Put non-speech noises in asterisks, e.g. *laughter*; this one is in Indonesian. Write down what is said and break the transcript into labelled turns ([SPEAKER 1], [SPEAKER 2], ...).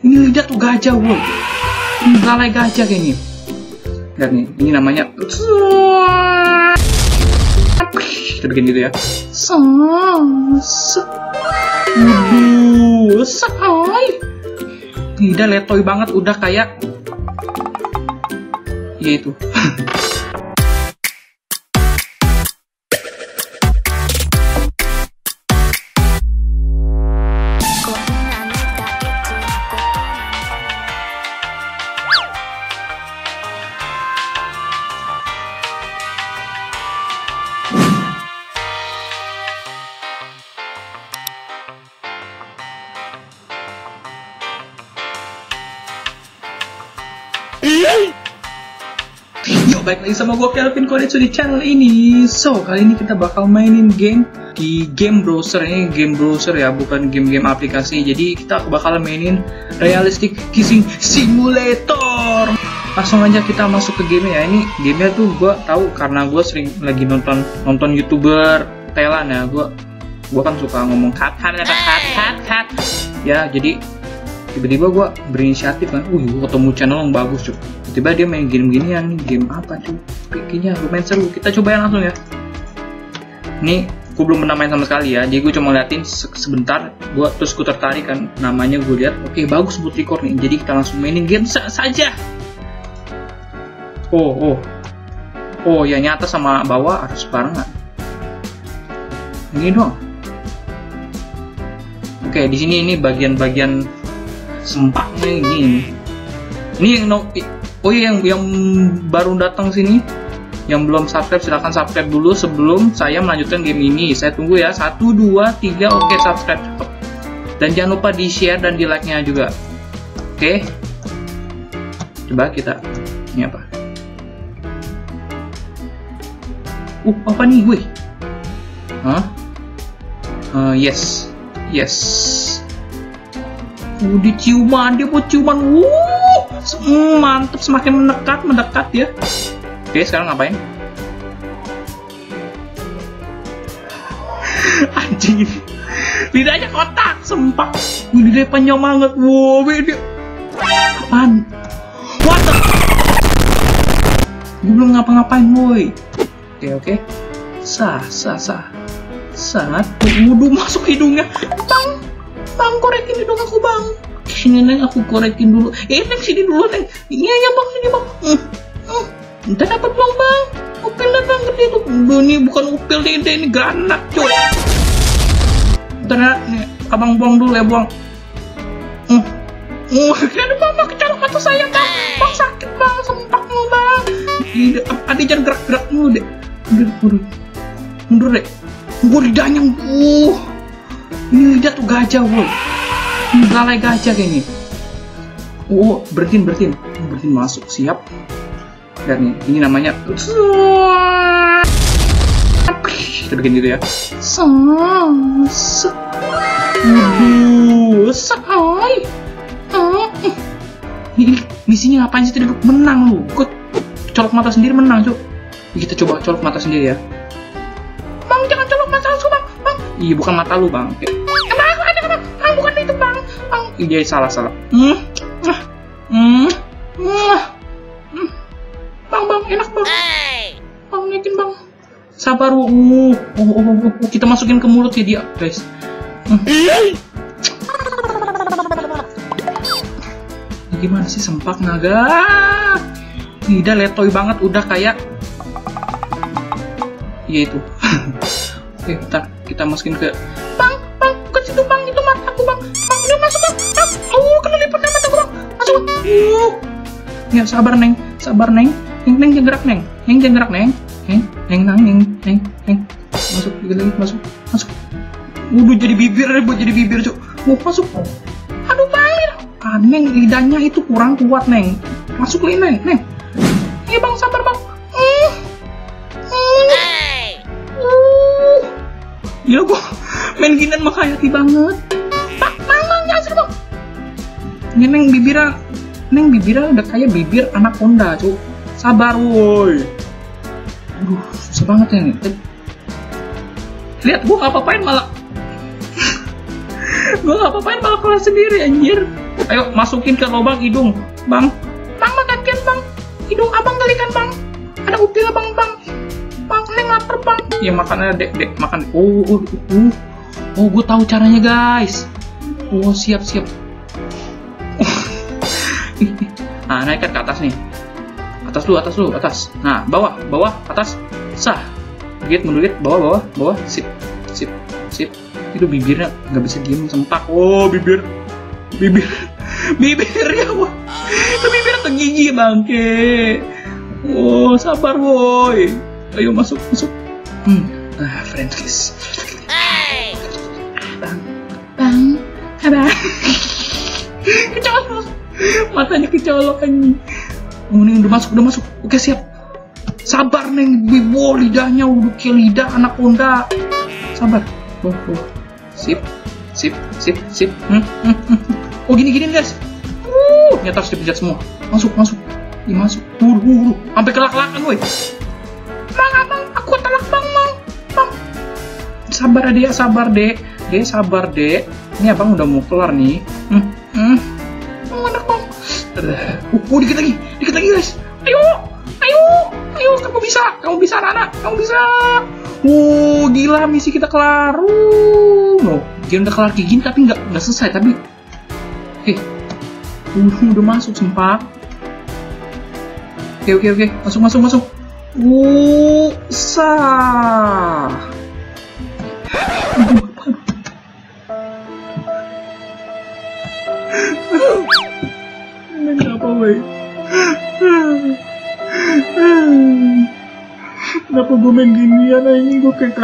[SPEAKER 1] Ini lidah tuh gajah, woi. Ini balai gajah kayaknya. Lihat nih, ini namanya kita bikin gitu ya. Waduh. Lidah letoy banget, udah kayak ya itu. Yo, balik lagi sama gue Kelvin Koretsu di channel ini. So, kali ini kita bakal mainin game di game browser Ini. Game browser ya, bukan game-game aplikasi. Jadi kita bakal mainin Realistic Kissing Simulator. Langsung aja kita masuk ke game ya Ini gamenya tuh gue tahu karena gue sering lagi nonton nonton youtuber Thailand ya. Gue gue kan suka ngomong cut cut cut cut cut, cut. Ya, jadi tiba-tiba gue berinisiatif kan, uh ketemu channel yang bagus cuy tiba dia main game ginian nih game apa cuy kayaknya lumayan seru. Kita cobain langsung ya. Ini gue belum pernah main sama sekali ya jadi gue cuma liatin se sebentar gue terus gue tertarik kan namanya gue lihat oke okay, bagus buat record nih jadi kita langsung mainin game sa saja. Oh oh. Oh ya nyata sama bawah harus barengan ini dong oke di sini ini bagian-bagian sempaknya ini ini yang no, oh iya yang yang baru datang sini yang belum subscribe silahkan subscribe dulu sebelum saya melanjutkan game ini. Saya tunggu ya. Satu dua tiga oke subscribe. Cepet dan jangan lupa di share dan di like nya juga. Oke? Coba kita ini apa? Uh apa nih gue huh? uh, yes. Yes Udah ciuman dia buat ciuman. Wuh mm, mantep semakin mendekat mendekat ya. Oke sekarang ngapain? *laughs* Anjing lidahnya kotak sempak lidahnya panjang banget. Wow dia apaan? What the gue belum ngapa-ngapain woi. Oke oke. Sah sah sah. Saat wudhu masuk hidungnya. Bang bang korekin hidung aku bang. Sini neng aku korekin dulu. Eh neng sini dulu neng. Iya ya bang sini bang. Hmm, hmm. Entah dapat bang bang. Upilnya bang gede tuh. Ini bukan upil deh ini granat cuy. Ntar ya, nih abang buang dulu ya buang hmm. *laughs* Oh, ada bang, bang kecolok mata saya bang. Bang sakit bang, sempak lu bang Adi jangan gerak-gerak dulu deh Mundur, mundur Mundur deh Gue lidahnya, uh Ini lidah tuh gajah, woi ini balai gajah kayaknya oh berhentiin berhentiin berhentiin masuk siap dan ini namanya kita bikin gitu ya Waduh, say. Ini misinya ngapain sih tadi menang lu? Kok colok mata sendiri menang, Cuk. Kita coba colok mata sendiri ya. Iya, bukan mata lu, Bang. Oke. Iya salah salah. Hmm. Hmm. Hmm. Bang bang enak bang. Bang naikin bang. Sabar uh. Oh, oh, oh, oh. Kita masukin ke mulut ya dia guys. Hmm. Gimana sih sempak naga? Tidak letoy banget udah kayak Iya itu. *laughs* Oke, kita kita masukin ke Bang, bang, ke situ bang, itu mataku bang. Bang, udah masuk bang. Oh, kena lipat mata gua bang. Masuk bang. Uh. Ya, sabar neng, sabar neng. Neng, neng jangan gerak neng. Neng jangan gerak neng. Neng, neng, neng, neng, neng, neng. Masuk, lagi, masuk, masuk. Udah jadi bibir, buat jadi bibir cuk. Mau masuk. Aduh bang, ah, neng lidahnya itu kurang kuat neng. Masuk lagi neng, neng. Iya bang, sabar bang. Gila gua main ginian menghayati banget. Pak, mang, jangan sini bang. Neng bibirnya, neng bibirnya udah kayak bibir anak Honda, cu. Sabar, woi. Aduh, susah banget ya. Lihat gua apa-apain malah. *laughs* gua apa-apain malah keluar sendiri, anjir. Ayo masukin ke lubang hidung, bang. Bang makan bang. Hidung abang galikan bang. Ada upil bang bang. Lapar bang. Ya makannya dek dek makan. Oh oh oh. Oh, gue tahu caranya guys. Oh siap siap. *laughs* nah naikkan ke atas nih. Atas dulu atas dulu atas. Nah bawah bawah atas. Sah. Git mundur git bawah bawah bawah. Sip sip sip. Itu bibirnya nggak bisa diem sempak. Oh bibir bibir *laughs* bibirnya wah bibir tegigi bangke oh sabar woi ayo masuk masuk. Hmm. Ah friend kiss bang. Bang bang kecolok. Matanya kecolok anjing. Oh ini udah masuk udah masuk. Oke siap. Sabar neng. Bibo lidahnya udah kayak lidah anak onda sabar. Oh, oh. sip sip sip sip. Hmm, hmm, hmm. oh gini gini guys. Uh nyata harus dipijat semua. Masuk masuk. Ini masuk. Buru buru sampai kelak kelakan woi sabar adek sabar dek dek sabar dek ini abang udah mau kelar nih. Hmm hmm. Anak bang? Uh, uh, dikit lagi dikit lagi guys. Ayo ayo ayo kamu bisa kamu bisa anak kamu bisa. Uh gila misi kita kelar. Uh no game udah kelar kayak gini tapi nggak nggak selesai tapi. Eh udah udah masuk sempat oke oke oke. Masuk masuk masuk. Uh sah ini apa woi Kenapa gue main ginian ini gue kayak